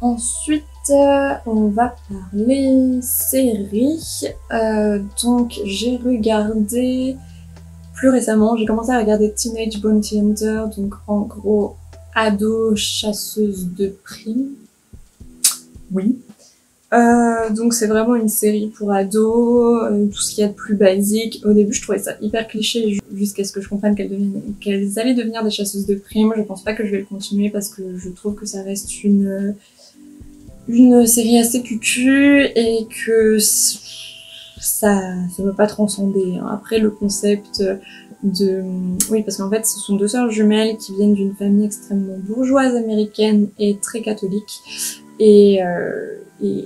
Ensuite, euh, on va parler séries. Euh, donc, j'ai regardé plus récemment, j'ai commencé à regarder Teenage Bounty Hunter, donc en gros, ado chasseuse de primes. Oui. Euh, donc c'est vraiment une série pour ados, euh, tout ce qu'il y a de plus basique. Au début, je trouvais ça hyper cliché jusqu'à ce que je comprenne qu'elles qu'elles allaient devenir des chasseuses de primes. Je pense pas que je vais le continuer parce que je trouve que ça reste une une série assez cucu et que ça ça veut pas transcender. Hein. Après le concept de oui parce qu'en fait ce sont deux sœurs jumelles qui viennent d'une famille extrêmement bourgeoise américaine et très catholique et euh, et,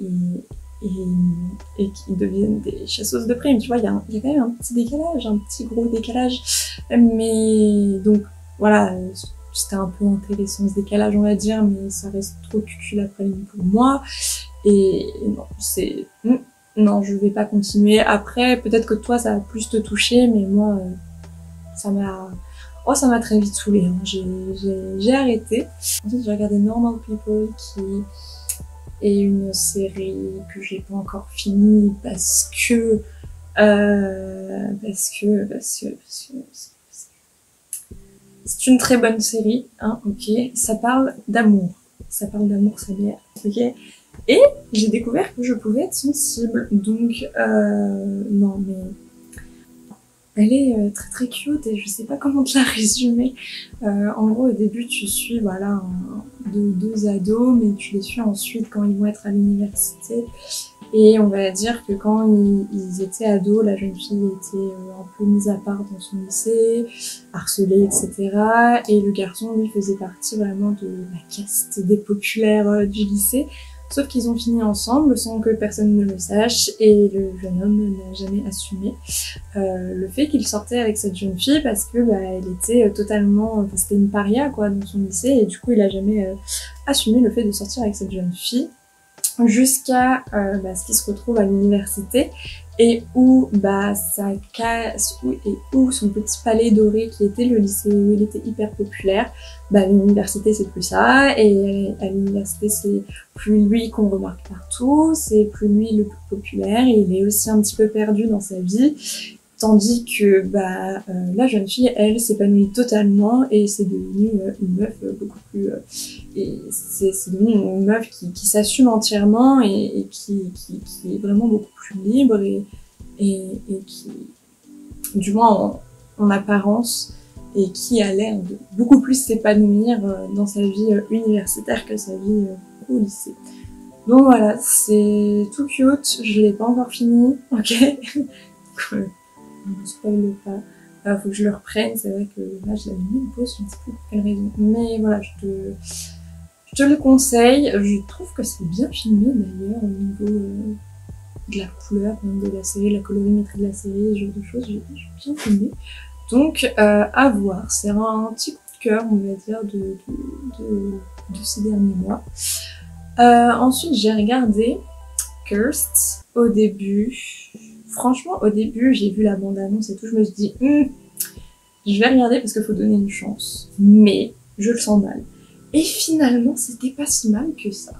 et, et, qui deviennent des chasseuses de primes. Tu vois, il y, y a quand même un petit décalage, un petit gros décalage. Mais donc, voilà, c'était un peu intéressant ce décalage, on va dire, mais ça reste trop cucul après pour moi. Et non, c'est... Hmm, non, je vais pas continuer. Après, peut-être que toi, ça va plus te toucher, mais moi, euh, ça m'a... Oh, ça m'a très vite saoulé. Hein. J'ai arrêté. Ensuite, j'ai regardé Normal People, qui et une série que j'ai pas encore finie parce que euh, parce que parce que parce que c'est une très bonne série hein ok ça parle d'amour ça parle d'amour sa mère ok et j'ai découvert que je pouvais être sensible donc euh, non mais elle est euh, très très cute et je sais pas comment te la résumer. Euh, en gros, au début, tu suis voilà deux ados, mais tu les suis ensuite quand ils vont être à l'université. Et on va dire que quand ils, étaient ados, la jeune fille était euh, un peu mise à part dans son lycée, harcelée, etc. Et le garçon, lui, faisait partie vraiment de la caste des populaires du lycée. Sauf qu'ils ont fini ensemble sans que personne ne le sache et le jeune homme n'a jamais assumé euh, le fait qu'il sortait avec cette jeune fille parce que bah, elle était euh, totalement, enfin, c'était une paria quoi dans son lycée et du coup il a jamais euh, assumé le fait de sortir avec cette jeune fille jusqu'à euh, bah, ce qu'il se retrouve à l'université et où bah ça casse et où son petit palais doré qui était le lycée où il était hyper populaire bah l'université c'est plus ça et à l'université c'est plus lui qu'on remarque partout c'est plus lui le plus populaire il est aussi un petit peu perdu dans sa vie Tandis que bah, euh, la jeune fille, elle, s'épanouit totalement et c'est devenu euh, une meuf euh, beaucoup plus... et c'est devenu une meuf qui, qui s'assume entièrement et, et qui, qui, qui, est vraiment beaucoup plus libre et, et, et qui, du moins en, en, apparence, et qui a l'air de beaucoup plus s'épanouir dans sa vie universitaire que sa vie au lycée. Donc voilà, c'est tout cute, je l'ai pas encore fini, ok? Ne spoil pas. Il faut que je le reprenne, c'est vrai que là je l'avais mis en pause, je ne sais pour quelle raison. Mais voilà, je te, je le conseille. Je trouve que c'est bien filmé d'ailleurs au niveau euh, de la couleur de la série, la colorimétrie de la série, ce genre de choses. J'ai bien filmé. Donc euh, à voir, c'est un petit coup de cœur, on va dire, de ces derniers mois. Euh, ensuite, j'ai regardé Cursed au début franchement, au début, j'ai vu la bande-annonce et tout, je me suis dit, hum, je vais regarder parce qu'il faut donner une chance. Mais je le sens mal. Et finalement, c'était pas si mal que ça.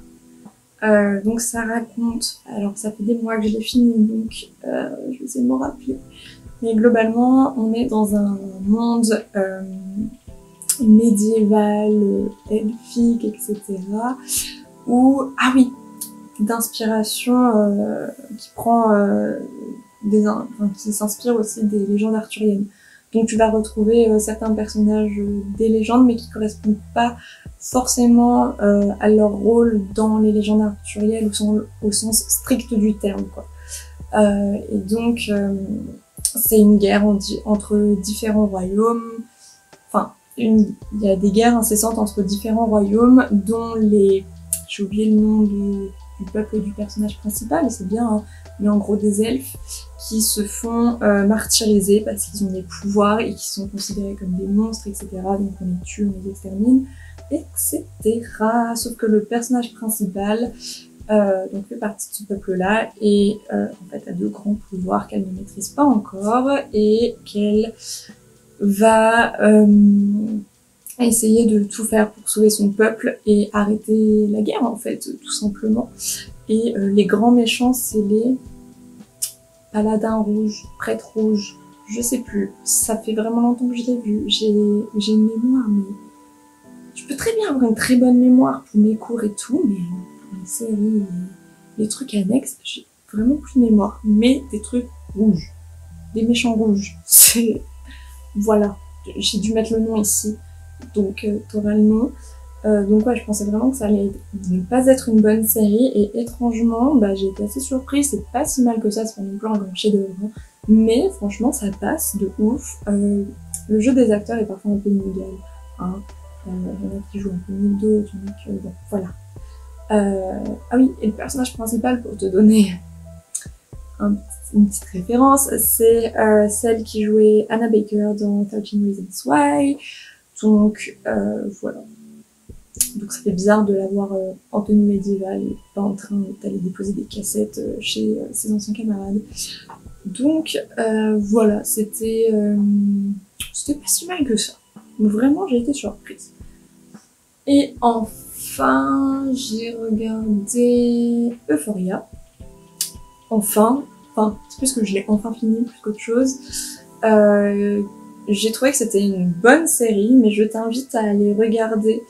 Euh, donc ça raconte, alors ça fait des mois que je l'ai fini, donc euh, je vais essayer m'en rappeler. Mais globalement, on est dans un monde euh, médiéval, elfique, etc. Où, ah oui, d'inspiration qui prend qui s'inspire aussi des légendes arthuriennes. Donc tu vas retrouver certains personnages des légendes, mais qui correspondent pas forcément euh, à leur rôle dans les légendes arthuriennes au, au sens strict du terme. Quoi. et donc c'est une guerre entre différents royaumes. Enfin, il y a des guerres incessantes entre différents royaumes, dont les, j'ai oublié le nom du, du peuple du personnage principal, c'est bien, hein, mais en gros des elfes qui se font euh, martyriser parce qu'ils ont des pouvoirs et qui sont considérés comme des monstres, etc. Donc on les tue, on les extermine, etc. Sauf que le personnage principal euh, donc fait partie de ce peuple-là et euh, en fait a de grands pouvoirs qu'elle ne maîtrise pas encore et qu'elle va euh, a essayé de tout faire pour sauver son peuple et arrêter la guerre en fait, tout simplement. Et les grands méchants, c'est les paladins rouges, prêtres rouges, je sais plus. Ça fait vraiment longtemps que je l'ai vu. J'ai une mémoire, mais je peux très bien avoir une très bonne mémoire pour mes cours et tout, mais pour les séries, les, trucs annexes, j'ai vraiment plus de mémoire. Mais des trucs rouges, des méchants rouges, c'est voilà. J'ai dû mettre le nom ici donc euh, t'auras le nom. Euh, donc ouais, je pensais vraiment que ça allait ne pas être une bonne série et étrangement, bah, j'ai été assez surprise, c'est pas si mal que ça, c'est pas non plus un grand chef-d'œuvre, mais franchement ça passe de ouf. Euh, le jeu des acteurs est parfois un peu inégal, hein. Il y en a qui jouent un peu mieux d'autres, donc bon, voilà. ah oui, et le personnage principal pour te donner une petite référence, c'est celle qui jouait Anna Baker dans 13 Reasons Why. Donc euh, voilà. Donc ça fait bizarre de l'avoir euh, en tenue médiévale pas en train d'aller déposer des cassettes euh, chez ses anciens camarades. Donc voilà, c'était c'était pas si mal que ça. Vraiment, j'ai été surprise. Et enfin, j'ai regardé Euphoria. Enfin, enfin, c'est plus que je l'ai enfin fini plus qu'autre chose. Euh, j'ai trouvé que c'était une bonne série, mais je t'invite à aller regarder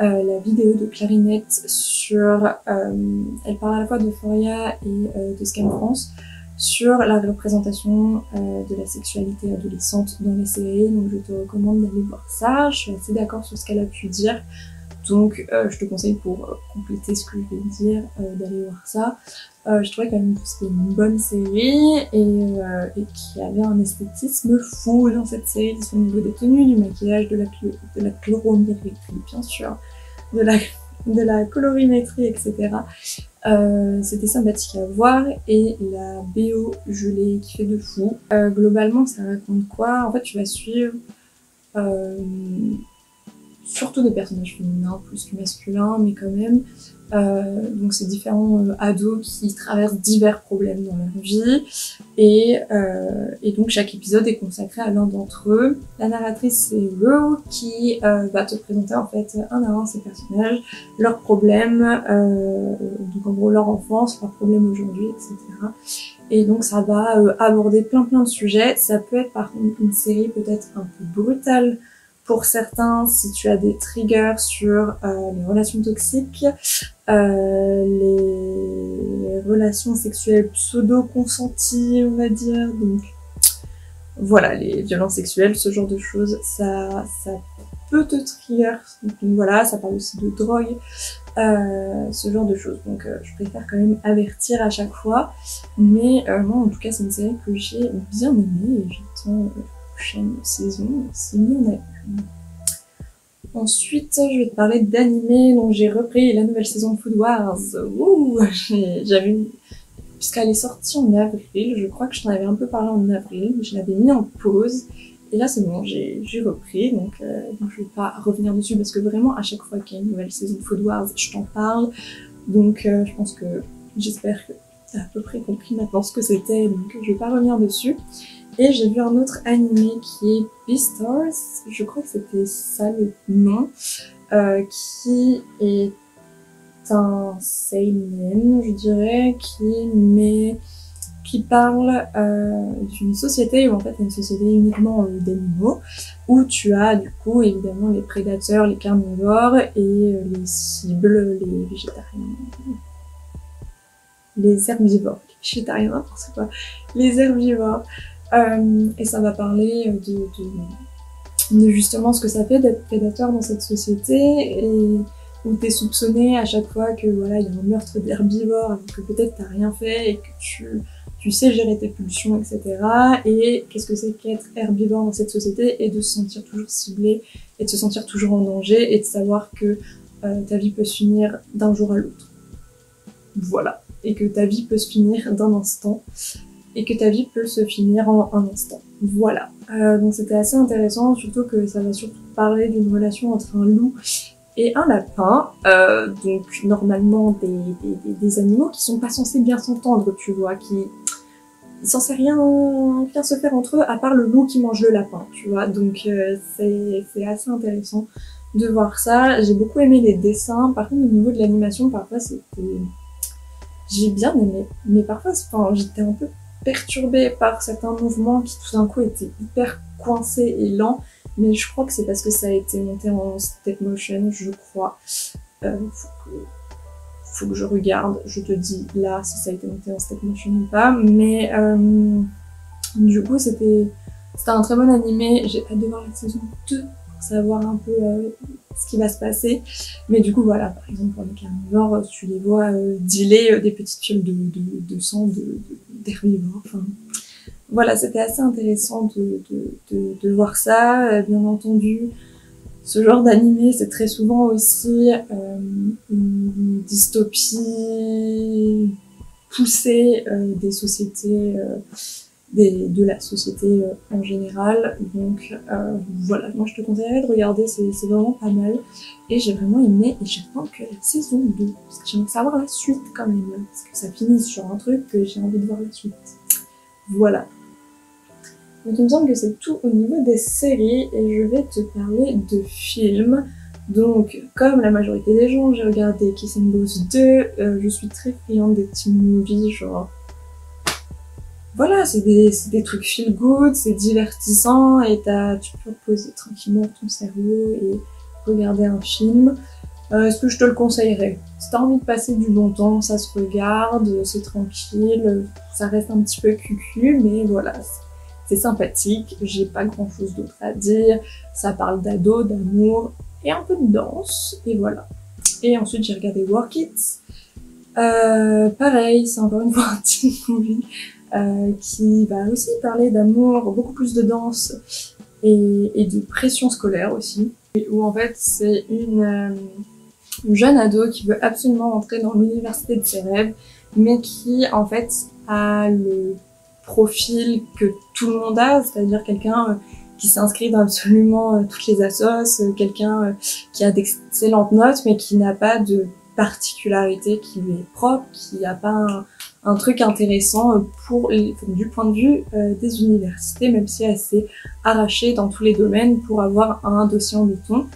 euh, la vidéo de Clarinette sur... Euh, elle parle à la fois d'Euphoria et euh, de Scam France sur la représentation euh, de la sexualité adolescente dans les séries. Donc je te recommande d'aller voir ça. Je suis assez d'accord sur ce qu'elle a pu dire. Donc euh, je te conseille pour compléter ce que je vais dire d'aller voir ça. Euh, je trouvais quand même que c'était une bonne série et, euh, qu'il y avait un esthétisme fou dans cette série, au niveau des tenues, du maquillage, de la, chlorométrie, bien sûr, de la, de la colorimétrie, etc. Euh, c'était sympathique à voir et la BO, je l'ai kiffé de fou. Euh, globalement, ça raconte quoi? En fait, tu vas suivre euh, surtout des personnages féminins plus que masculins, mais quand même. Euh, donc c'est différents euh, ados qui traversent divers problèmes dans leur vie et, euh, et donc chaque épisode est consacré à l'un d'entre eux. La narratrice c'est Ro qui euh, va te présenter en fait un à un ces personnages, leurs problèmes, euh, donc en gros leur enfance, leurs problèmes aujourd'hui, etc. Et donc ça va aborder plein plein de sujets. Ça peut être par contre une série peut-être un peu brutale pour certains, si tu as des triggers sur euh, les relations toxiques, euh, les, relations sexuelles pseudo-consenties, on va dire, donc voilà, les violences sexuelles, ce genre de choses, ça, ça peut te trigger. Donc voilà, ça parle aussi de drogue, euh, ce genre de choses. Donc euh, je préfère quand même avertir à chaque fois. Mais euh, moi, en tout cas, c'est une série que j'ai bien aimée et j'attends la prochaine saison, si on a Ensuite, je vais te parler d'animé, donc j'ai repris la nouvelle saison de Food Wars. Ouh, j'avais puisqu'elle est sortie en avril, je crois que je t'en avais un peu parlé en avril, mais je l'avais mis en pause. Et là, c'est bon, j'ai repris, donc, euh, donc je vais pas revenir dessus parce que vraiment, à chaque fois qu'il y a une nouvelle saison de Food Wars, je t'en parle. Donc, euh, je pense que j'espère que t'as à peu près compris maintenant ce que c'était, donc je vais pas revenir dessus. Et j'ai vu un autre animé qui est Beastars, je crois que c'était ça le nom, euh, qui est un seinen, je dirais, qui met qui parle euh, d'une société où en fait une société uniquement euh, d'animaux où tu as du coup évidemment les prédateurs, les carnivores et les cibles, les végétariens, les herbivores, les végétariens n'importe quoi, les herbivores. Euh, et ça va parler de, de, de, justement ce que ça fait d'être prédateur dans cette société et où t'es soupçonné à chaque fois que voilà il y a un meurtre d'herbivore que peut-être t'as rien fait et que tu, tu sais gérer tes pulsions etc et qu'est-ce que c'est qu'être herbivore dans cette société et de se sentir toujours ciblé et de se sentir toujours en danger et de savoir que euh, ta vie peut se finir d'un jour à l'autre. Voilà. Et que ta vie peut se finir d'un instant et que ta vie peut se finir en un instant. Voilà. Euh, donc c'était assez intéressant, surtout que ça va surtout parler d'une relation entre un loup et un lapin. Euh, donc normalement des, des, des, animaux qui sont pas censés bien s'entendre, tu vois, qui sait rien, rien se faire entre eux à part le loup qui mange le lapin, tu vois. Donc euh, c'est assez intéressant de voir ça. J'ai beaucoup aimé les dessins. Par contre, au niveau de l'animation, parfois c'était... J'ai bien aimé. Mais parfois, enfin, j'étais un peu perturbée par certains mouvements qui tout d'un coup étaient hyper coincés et lents. Mais je crois que c'est parce que ça a été monté en step motion, je crois. Euh, faut que je regarde, je te dis là si ça a été monté en stop motion ou pas. Mais euh, du coup, c'était un très bon animé. J'ai hâte de voir la saison 2 savoir un peu euh, ce qui va se passer. Mais du coup, voilà, par exemple, pour les carnivores, tu les vois euh, dealer euh, des petites fioles de, de, de sang d'herbivores. Enfin, voilà, c'était assez intéressant de, de, voir ça. Bien entendu, ce genre d'animé, c'est très souvent aussi euh, une dystopie poussée euh, des sociétés, euh, de la société en général. Donc voilà, moi je te conseillerais de regarder, c'est vraiment pas mal. Et j'ai vraiment aimé, et j'attends que la saison 2, parce que j'aimerais savoir la suite quand même, parce que ça finit sur un truc que j'ai envie de voir la suite. Voilà. Donc il me semble que c'est tout au niveau des séries et je vais te parler de films. Donc comme la majorité des gens, j'ai regardé Kiss and Boss 2, euh, je suis très friande des teen movies, genre... Voilà, c'est des, des, trucs feel good, c'est divertissant et tu peux poser tranquillement ton cerveau et regarder un film. Euh, Est-ce que je te le conseillerais? Si t'as envie de passer du bon temps, ça se regarde, c'est tranquille, ça reste un petit peu cucu, mais voilà, c'est sympathique, j'ai pas grand chose d'autre à dire. Ça parle d'ado, d'amour et un peu de danse, et voilà. Et ensuite j'ai regardé Work It. Euh, pareil, c'est encore une fois un teen movie euh, qui va aussi parler d'amour, beaucoup plus de danse et, et, de pression scolaire aussi. Où en fait c'est une, euh, une jeune ado qui veut absolument entrer dans l'université de ses rêves, mais qui en fait a le profil que tout le monde a, c'est-à-dire quelqu'un euh, qui s'inscrit dans absolument euh, toutes les assos, quelqu'un qui a d'excellentes notes mais qui n'a pas de particularité qui lui est propre, qui n'a pas un, truc intéressant pour du point de vue des universités, même si elle s'est arrachée dans tous les domaines pour avoir un dossier en béton.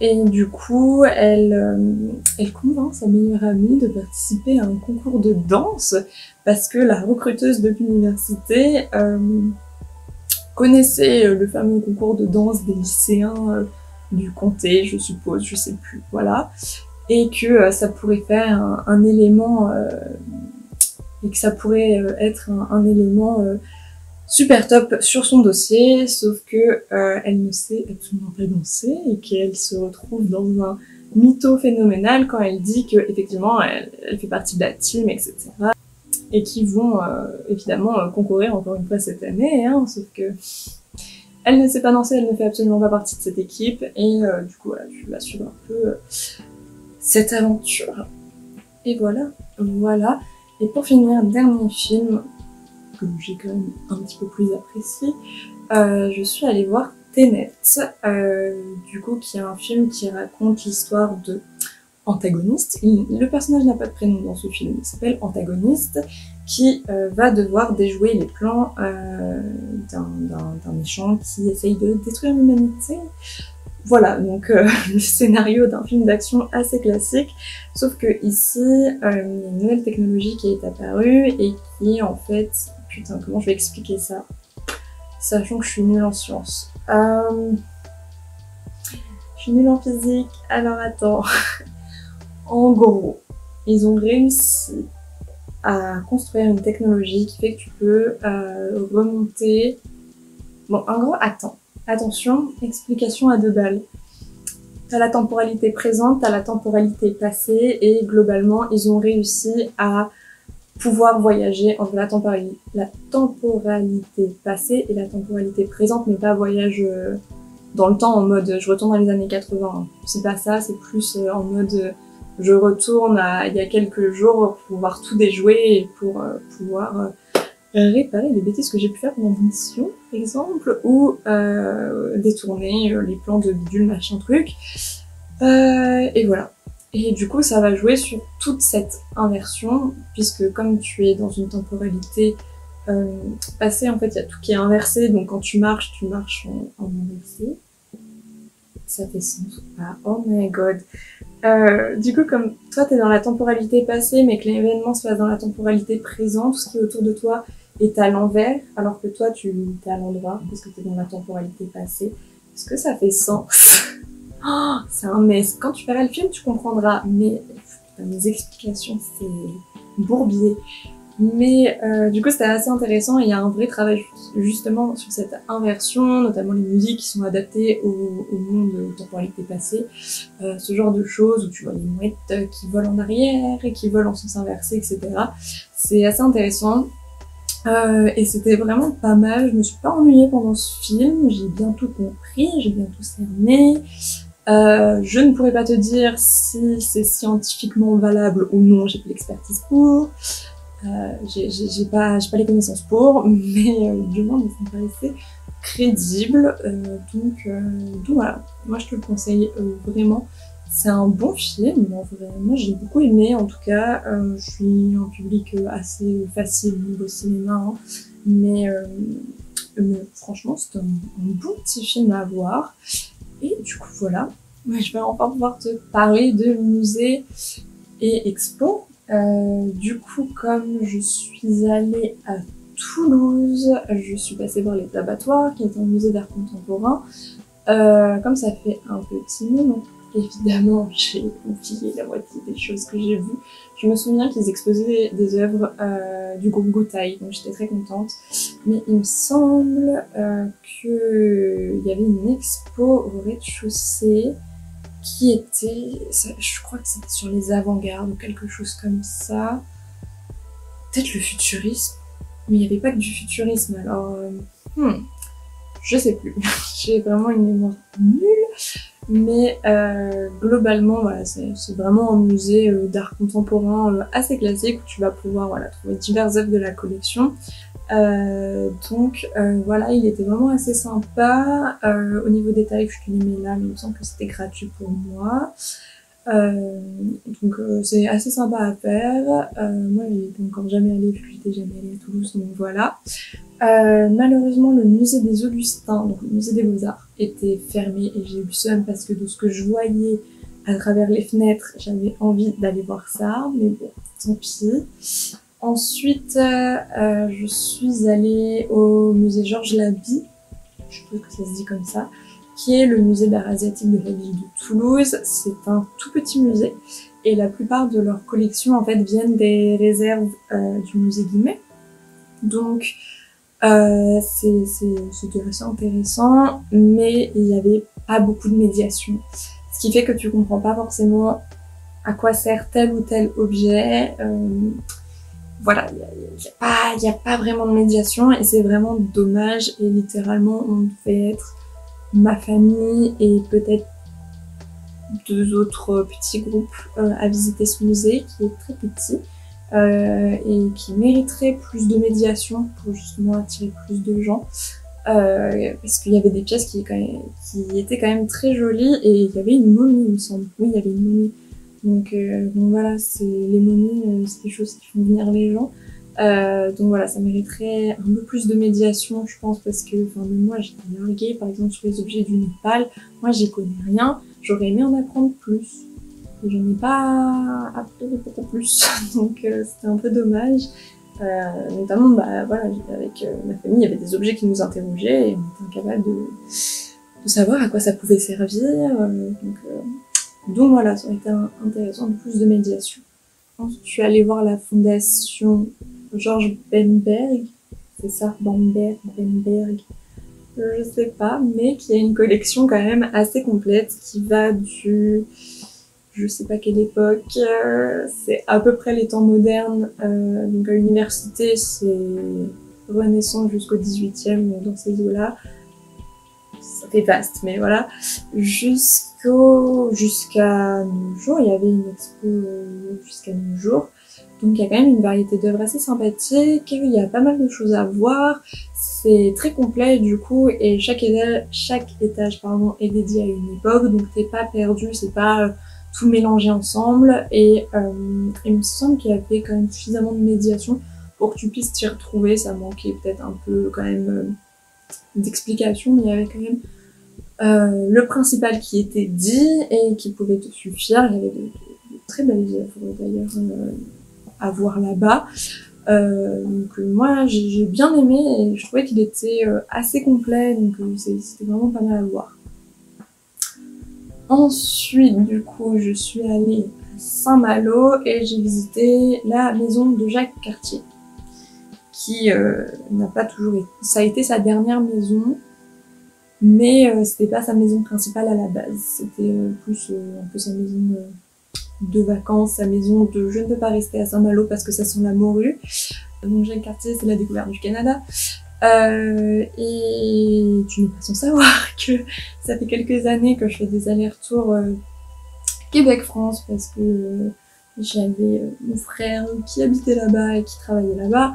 et du coup, elle, convainc sa meilleure amie de participer à un concours de danse parce que la recruteuse de l'université euh, connaissait euh, le fameux concours de danse des lycéens euh, du comté, je suppose, je sais plus, voilà, et que ça pourrait faire un, élément et que ça pourrait être un, élément super top sur son dossier, sauf que elle ne sait absolument pas danser et qu'elle se retrouve dans un mytho phénoménal quand elle dit que effectivement elle, fait partie de la team, etc et qui vont euh, évidemment euh, concourir encore une fois cette année, hein, sauf que elle ne sait pas danser, elle ne fait absolument pas partie de cette équipe, et euh, du coup voilà, je vais suivre un peu cette aventure. Et voilà, voilà. Et pour finir, dernier film que j'ai quand même un petit peu plus apprécié, je suis allée voir Tenet, du coup qui est un film qui raconte l'histoire de antagoniste. le personnage n'a pas de prénom dans ce film, il s'appelle Antagoniste, qui euh, va devoir déjouer les plans euh, d'un méchant qui essaye de détruire l'humanité. Voilà, donc euh, le scénario d'un film d'action assez classique, sauf que ici, a une nouvelle technologie qui est apparue et qui en fait... Putain, comment je vais expliquer ça? Sachant que je suis nulle en sciences. je suis nulle en physique, alors attends. En gros, ils ont réussi à construire une technologie qui fait que tu peux euh, remonter... Bon, en gros, attends. Attention, explication à deux balles. T'as la temporalité présente, t'as la temporalité passée, et globalement, ils ont réussi à pouvoir voyager entre la, temporalité, passée et la temporalité présente, mais pas voyage euh, dans le temps en mode je retourne dans les années 80. C'est pas ça, c'est plus euh, en mode je retourne à il y a quelques jours pour pouvoir tout déjouer et pour euh, pouvoir réparer les bêtises que j'ai pu faire pendant une mission, par exemple, ou euh, détourner les plans de bidule, machin truc. et voilà. Et du coup, ça va jouer sur toute cette inversion, puisque comme tu es dans une temporalité euh, passée, en fait, il y a tout qui est inversé, donc quand tu marches, tu marches en, inversé. Ça fait sens ou pas Oh my god. Euh, du coup, comme toi, tu es dans la temporalité passée, mais que l'événement se passe dans la temporalité présente, tout ce qui est autour de toi est à l'envers, alors que toi, tu es à l'endroit, parce que tu es dans la temporalité passée. Est-ce que ça fait sens? Oh, C'est un mess. Quand tu verras le film, tu comprendras. Mais mes explications, c'est bourbier. Mais euh, du coup, c'était assez intéressant. Il y a un vrai travail justement sur cette inversion, notamment les musiques qui sont adaptées au, au monde de temporalité passée. Euh, ce genre de choses où tu vois les mouettes qui volent en arrière et qui volent en sens inversé, etc. C'est assez intéressant. Euh, et c'était vraiment pas mal. Je me suis pas ennuyée pendant ce film. J'ai bien tout compris, j'ai bien tout cerné. Euh, je ne pourrais pas te dire si c'est scientifiquement valable ou non. J'ai pas l'expertise pour. Euh, j'ai pas, pas les connaissances pour, mais euh, du moins, ça me paraissait crédible. Euh, donc, euh, donc voilà, moi je te le conseille vraiment. C'est un bon film. Moi, j'ai beaucoup aimé. En tout cas, euh, je suis un public assez facile au cinéma. Hein. Mais, euh, mais, franchement, c'est un, un, bon petit film à voir. Et du coup, voilà. je vais enfin pouvoir te parler de musée et expo. Euh, du coup, comme je suis allée à Toulouse, je suis passée voir les Abattoirs, qui est un musée d'art contemporain. Euh, comme ça fait un petit moment évidemment, j'ai oublié la moitié des choses que j'ai vues. Je me souviens qu'ils exposaient des, œuvres euh, du groupe Gotaï, donc j'étais très contente. Mais il me semble euh, qu'il y avait une expo au rez-de-chaussée qui était, je crois que c'était sur les avant-gardes ou quelque chose comme ça. Peut-être le futurisme, mais il n'y avait pas que du futurisme, alors... Euh, hmm, je sais plus. j'ai vraiment une mémoire nulle. Mais euh, globalement, voilà, c'est vraiment un musée euh, d'art contemporain euh, assez classique où tu vas pouvoir voilà, trouver diverses œuvres de la collection. Euh, donc voilà, il était vraiment assez sympa. au niveau des tarifs, je te les mets là, mais il me semble que c'était gratuit pour moi. Donc c'est assez sympa à faire. moi, j'étais encore jamais allée, je j'étais jamais allée à Toulouse, donc voilà. Euh, malheureusement, le musée des Augustins, donc le musée des Beaux-Arts, était fermé et j'ai eu seum parce que de ce que je voyais à travers les fenêtres, j'avais envie d'aller voir ça, mais bon, tant pis. Ensuite, euh, je suis allée au musée Georges Labie, je pense que ça se dit comme ça, qui est le musée d'art asiatique de la ville de Toulouse. C'est un tout petit musée et la plupart de leurs collections en fait viennent des réserves euh, du musée Guimet. Donc euh, C'était assez intéressant, mais il n'y avait pas beaucoup de médiation. Ce qui fait que tu comprends pas forcément à quoi sert tel ou tel objet. Euh, voilà, il n'y a, pas, a pas vraiment de médiation et c'est vraiment dommage. Et littéralement, on devait être ma famille et peut-être deux autres petits groupes euh, à visiter ce musée qui est très petit. Euh, et qui mériterait plus de médiation pour justement attirer plus de gens. Euh, parce qu'il y avait des pièces qui, étaient quand même très jolies et il y avait une momie, il me semble. Oui, il y avait une momie. Donc, euh, donc voilà, c'est les momies, euh, c'est des choses qui font venir les gens. Euh, donc voilà, ça mériterait un peu plus de médiation, je pense, parce que enfin, moi, j'étais larguée, par exemple, sur les objets du Népal. Moi, j'y connais rien. J'aurais aimé en apprendre plus je n'ai pas appris beaucoup plus, donc euh, c'était un peu dommage. Euh, notamment, bah, voilà, avec euh, ma famille, il y avait des objets qui nous interrogeaient et on était incapable de, de savoir à quoi ça pouvait servir. donc, donc voilà, ça aurait été intéressant de plus de médiation. Je suis allée voir la fondation Georges Benberg, c'est ça, Bamberg, Benberg, je sais pas, mais qui a une collection quand même assez complète qui va du je sais pas quelle époque, euh, c'est à peu près les temps modernes, euh, donc à l'université c'est Renaissance jusqu'au 18e dans ces eaux-là. Ça fait vaste, mais voilà. Jusqu'au, jusqu'à nos jours, il y avait une expo euh, jusqu'à nos jours. Donc il y a quand même une variété d'œuvres assez sympathiques, il y a pas mal de choses à voir, c'est très complet du coup et chaque étage, pardon, est dédié à une époque, donc t'es pas perdu, c'est pas tout mélanger ensemble. Et il me semble qu'il y avait quand même suffisamment de médiation pour que tu puisses t'y retrouver. Ça manquait peut-être un peu quand même d'explication, mais il y avait quand même euh, le principal qui était dit et qui pouvait te suffire. Il y avait de, très belles œuvres d'ailleurs euh, à voir là-bas. Euh, donc moi j'ai bien aimé et je trouvais qu'il était assez complet donc c'était vraiment pas mal à voir. Ensuite du coup je suis allée à Saint-Malo et j'ai visité la maison de Jacques Cartier qui n'a pas toujours été... Ça a été sa dernière maison mais euh, c'était pas sa maison principale à la base. C'était euh, plus euh, un peu sa maison de vacances, sa maison de je ne peux pas rester à Saint-Malo parce que ça sent la morue. Donc Jacques Cartier, c'est la découverte du Canada. Euh, et tu n'es pas sans savoir que ça fait quelques années que je fais des allers-retours Québec-France parce que j'avais mon frère qui habitait là-bas et qui travaillait là-bas.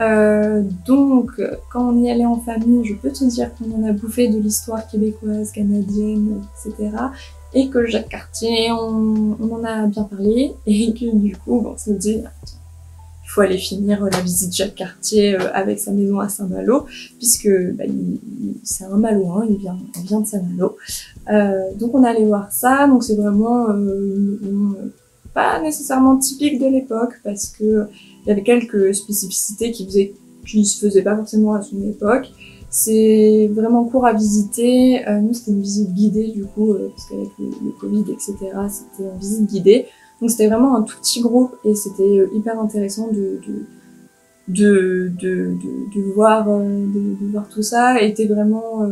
Euh, donc, quand on y allait en famille, je peux te dire qu'on en a bouffé de l'histoire québécoise, canadienne, etc. Et que Jacques Cartier, on, en a bien parlé, et que du coup, on s'est dit, il faut aller finir la visite Jacques Cartier euh, avec sa maison à Saint-Malo, puisque bah, c'est un Malouin, il vient, il vient de Saint-Malo. Euh, donc on allait voir ça, donc c'est vraiment pas nécessairement typique de l'époque, parce que il y avait quelques spécificités qui faisaient qui se faisaient pas forcément à son époque. C'est vraiment court à visiter. Euh, nous, c'était une visite guidée, du coup, euh, parce qu'avec le, Covid, etc., c'était une visite guidée. Donc, c'était vraiment un tout petit groupe et c'était euh, hyper intéressant de, de, de, de, voir, de, voir tout ça. Et était vraiment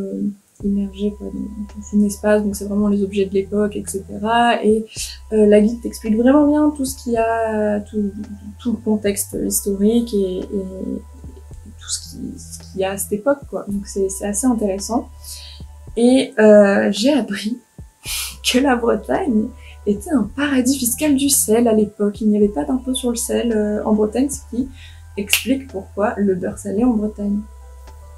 immergé quoi, dans, son espace, donc c'est vraiment les objets de l'époque, etc. Et euh, la guide t'explique vraiment bien tout ce qu'il y a, tout, tout, le contexte historique et, et ce qu'il y a à cette époque, quoi. Donc c'est assez intéressant. Et euh, j'ai appris que la Bretagne était un paradis fiscal du sel à l'époque. Il n'y avait pas d'impôt sur le sel euh, en Bretagne, ce qui explique pourquoi le beurre salé en Bretagne.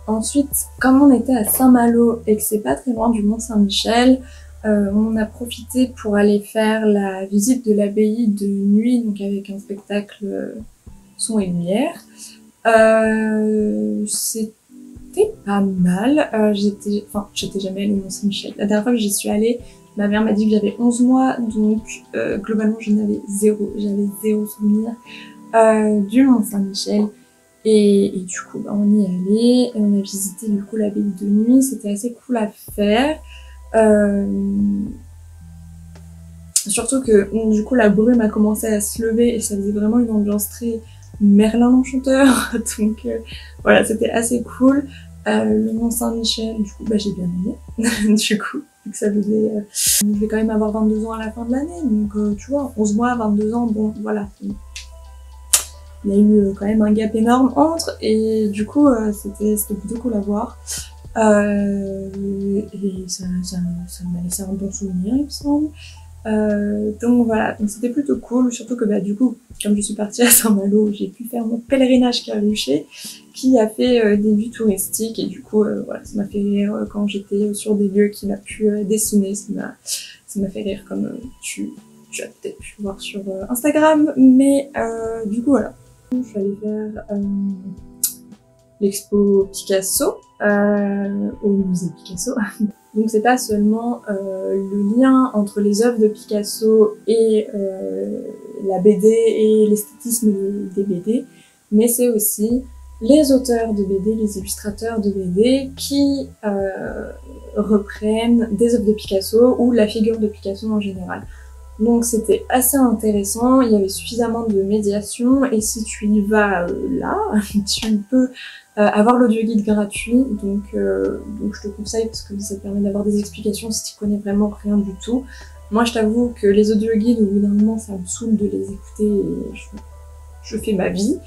Ensuite, comme on était à Saint-Malo et que c'est pas très loin du Mont Saint-Michel, euh, on a profité pour aller faire la visite de l'abbaye de nuit, donc avec un spectacle son et lumière. Euh, c'était pas mal. j'étais, enfin, j'étais jamais allée au Mont Saint-Michel. La dernière fois que j'y suis allée, ma mère m'a dit que j'avais 11 mois, donc globalement, je n'avais zéro, j'avais zéro souvenir du Mont Saint-Michel. Et, du coup, bah, on y est allé, on a visité du coup l'abbaye de nuit, c'était assez cool à faire. Euh... Surtout que du coup la brume a commencé à se lever et ça faisait vraiment une ambiance très Merlin l'Enchanteur. Donc euh, voilà, c'était assez cool. Euh, le Mont Saint-Michel, du coup, bah, j'ai bien aimé. du coup, vu que ça faisait... Euh, je vais quand même avoir 22 ans à la fin de l'année, donc euh, tu vois, 11 mois, 22 ans, bon, voilà il y a eu euh, quand même un gap énorme entre et du coup euh, c'était plutôt cool à voir. Et ça, ça, ça m'a laissé un bon souvenir il me semble. Euh, donc voilà, donc c'était plutôt cool, surtout que bah du coup, comme je suis partie à Saint-Malo, j'ai pu faire mon pèlerinage caruché qui a fait des vues touristiques et du coup voilà, ça m'a fait rire quand j'étais sur des lieux qu'il a pu dessiner, ça m'a ça m'a fait rire comme tu tu as peut-être pu voir sur Instagram, mais du coup voilà, je suis allée faire euh, l'expo Picasso euh, au musée Picasso. Donc c'est pas seulement euh, le lien entre les œuvres de Picasso et euh, la BD et l'esthétisme des BD, mais c'est aussi les auteurs de BD, les illustrateurs de BD qui euh, reprennent des œuvres de Picasso ou la figure de Picasso en général. Donc c'était assez intéressant, il y avait suffisamment de médiation et si tu y vas euh, là, tu peux avoir l'audio guide gratuit. Donc, euh, donc je te conseille parce que ça te permet d'avoir des explications si tu connais vraiment rien du tout. Moi je t'avoue que les audio guides au bout d'un moment ça me saoule de les écouter et je, fais ma vie.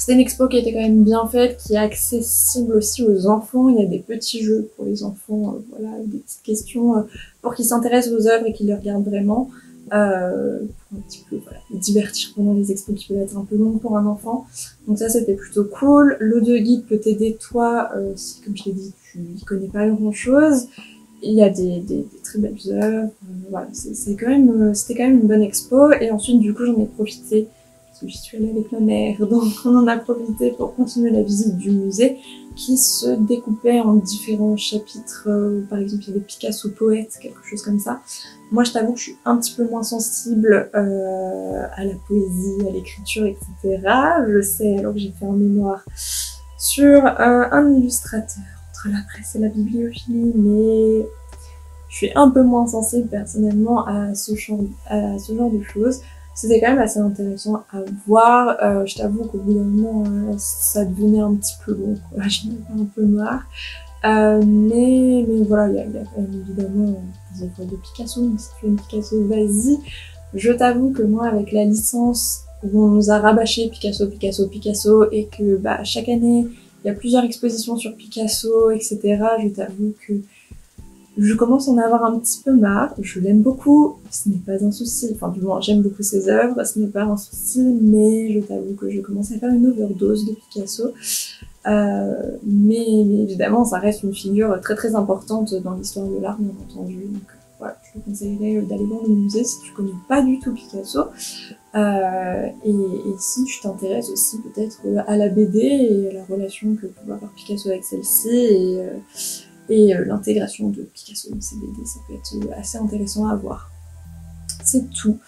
C'était une expo qui était quand même bien faite, qui est accessible aussi aux enfants. Il y a des petits jeux pour les enfants, euh, voilà, des petites questions euh, pour qu'ils s'intéressent aux œuvres et qu'ils les regardent vraiment. Euh, pour un petit peu voilà, divertir pendant les expos qui peuvent être un peu longues pour un enfant. Donc ça c'était plutôt cool. L'audio guide peut t'aider toi si comme je l'ai dit tu n'y connais pas grand chose. il y a des, des, des très belles œuvres. voilà, c'est quand même, c'était quand même une bonne expo. Et ensuite, du coup, j'en ai profité parce que j'y suis allée avec ma mère, donc on en a profité pour continuer la visite du musée qui se découpait en différents chapitres. Euh, par exemple, il y avait Picasso poète, quelque chose comme ça. Moi, je t'avoue que je suis un petit peu moins sensible euh, à la poésie, à l'écriture, etc. Je sais, alors que j'ai fait un mémoire sur euh, un illustrateur entre la presse et la bibliophilie, mais je suis un peu moins sensible personnellement à ce genre, de choses. C'était quand même assez intéressant à voir. Euh, je t'avoue qu'au bout d'un moment, ça devenait un petit peu long. J'en avais un peu marre. Euh, mais, mais voilà, il y, a, quand même évidemment des œuvres de Picasso, donc si tu aimes Picasso, vas-y. Je t'avoue que moi, avec la licence où on nous a rabâché Picasso, Picasso, Picasso, et que bah, chaque année, il y a plusieurs expositions sur Picasso, etc., je t'avoue que je commence à en avoir un petit peu marre. Je l'aime beaucoup, ce n'est pas un souci. Enfin, du moins, j'aime beaucoup ses œuvres, ce n'est pas un souci, mais je t'avoue que je commence à faire une overdose de Picasso. Euh, mais, évidemment, ça reste une figure très très importante dans l'histoire de l'art, bien entendu. Donc voilà, je te conseillerais d'aller voir le musée si tu connais pas du tout Picasso. Euh, et, si tu t'intéresses aussi peut-être à la BD et à la relation que peut avoir Picasso avec celle-ci. Et, euh, euh, l'intégration de Picasso dans ces BD, ça peut être euh, assez intéressant à voir. C'est tout.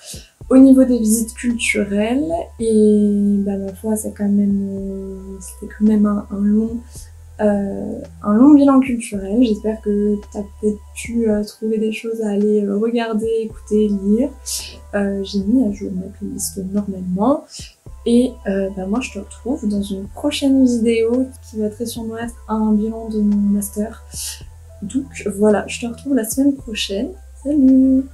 Au niveau des visites culturelles, et bah, ma foi, c'est quand même, euh, c'était quand même un, long, un long bilan culturel. J'espère que tu as peut-être pu trouver des choses à aller regarder, écouter, lire. J'ai mis à jour ma playlist normalement. Et euh, bah moi je te retrouve dans une prochaine vidéo qui va très sûrement être un bilan de mon master. Donc voilà, je te retrouve la semaine prochaine. Salut